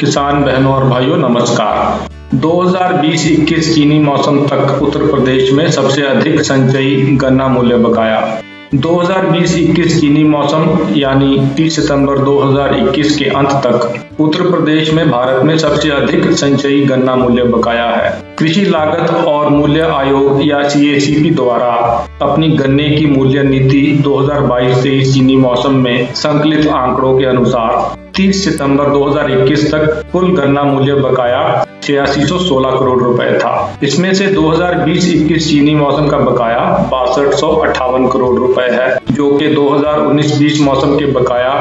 किसान बहनों और भाइयों, नमस्कार। 2020-21 चीनी मौसम तक उत्तर प्रदेश में सबसे अधिक संचयी गन्ना मूल्य बकाया। 2020-21 चीनी मौसम, यानी 30 सितंबर 2021 के अंत तक, उत्तर प्रदेश में भारत में सबसे अधिक संचयी गन्ना मूल्य बकाया है। कृषि लागत और मूल्य आयोग या सी द्वारा अपनी गन्ने की मूल्य नीति 2022-23 चीनी मौसम में संकलित आंकड़ों के अनुसार 30 सितंबर 2021 तक कुल गन्ना मूल्य बकाया छियासी सौ सोलह करोड़ रुपए था। इसमें से 2020-21 चीनी मौसम का बकाया बासठ करोड़ रुपए है, जो कि 2019-20 मौसम के बकाया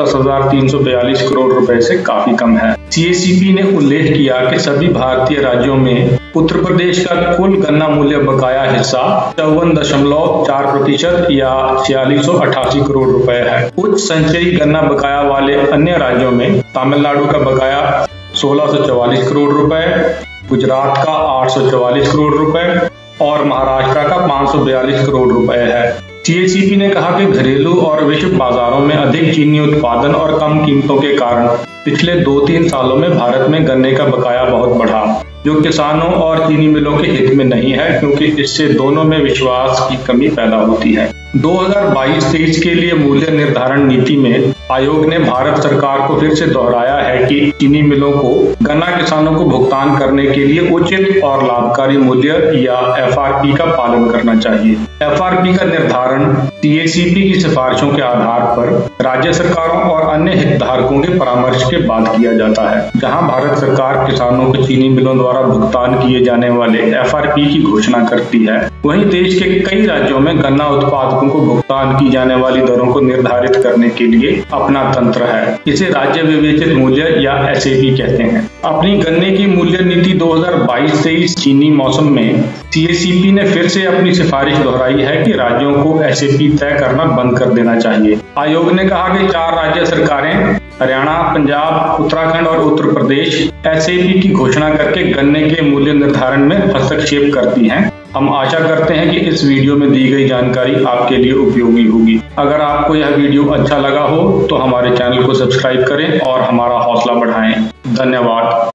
दस हज़ार तीन सौ बयालीस करोड़ रुपए से काफ़ी कम है। सी ने उल्लेख किया कि सभी भारतीय राज्यों में उत्तर प्रदेश का कुल गन्ना मूल्य बकाया हिस्सा चौवन दशमलव चार प्रतिशत या छियालीस सौ अठासी करोड़ रुपए है। उच्च संचयी गन्ना बकाया वाले अन्य राज्यों में तमिलनाडु का बकाया सोलह सौ चौवालीस करोड़ रुपए, गुजरात का आठ सौ चौवालीस करोड़ रुपए और महाराष्ट्र का पाँच सौ बयालीस करोड़ रुपए है। सी ने कहा कि घरेलू और विश्व बाजारों में अधिक चीनी उत्पादन और कम कीमतों के कारण पिछले दो तीन सालों में भारत में गन्ने का बकाया बहुत बढ़ा, जो किसानों और चीनी मिलों के हित में नहीं है, क्योंकि इससे दोनों में विश्वास की कमी पैदा होती है। 2022-23 के लिए मूल्य निर्धारण नीति में आयोग ने भारत सरकार को फिर से दोहराया है कि चीनी मिलों को गन्ना किसानों को भुगतान करने के लिए उचित और लाभकारी मूल्य या एफआरपी का पालन करना चाहिए। एफआरपी का निर्धारण टीएसीपी की सिफारिशों के आधार पर राज्य सरकारों और अन्य हितधारकों के परामर्श के बाद किया जाता है, जहाँ भारत सरकार किसानों को चीनी मिलों द्वारा भुगतान किए जाने वाले एफआरपी की घोषणा करती है। वहीं देश के कई राज्यों में गन्ना उत्पादकों को भुगतान की जाने वाली दरों को निर्धारित करने के लिए अपना तंत्र है। इसे राज्य विवेचित मूल्य या एसएपी कहते हैं। अपनी गन्ने की मूल्य नीति 2022-23 चीनी मौसम में सी ने फिर से अपनी सिफारिश दोहराई है कि राज्यों को एस तय करना बंद कर देना चाहिए। आयोग ने कहा कि चार राज्य सरकारें, हरियाणा, पंजाब, उत्तराखंड और उत्तर प्रदेश एसएपी की घोषणा करके गन्ने के मूल्य निर्धारण में हस्तक्षेप करती हैं। हम आशा करते हैं कि इस वीडियो में दी गई जानकारी आपके लिए उपयोगी होगी। अगर आपको यह वीडियो अच्छा लगा हो तो हमारे चैनल को सब्सक्राइब करें और हमारा हौसला बढ़ाएँ। धन्यवाद।